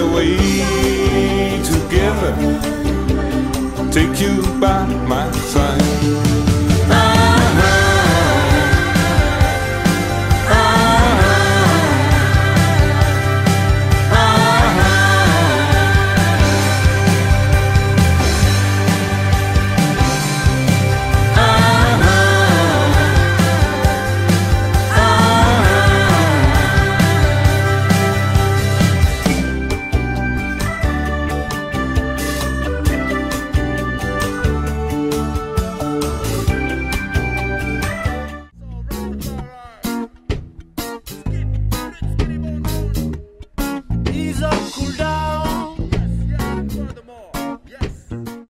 highway together. Take you by my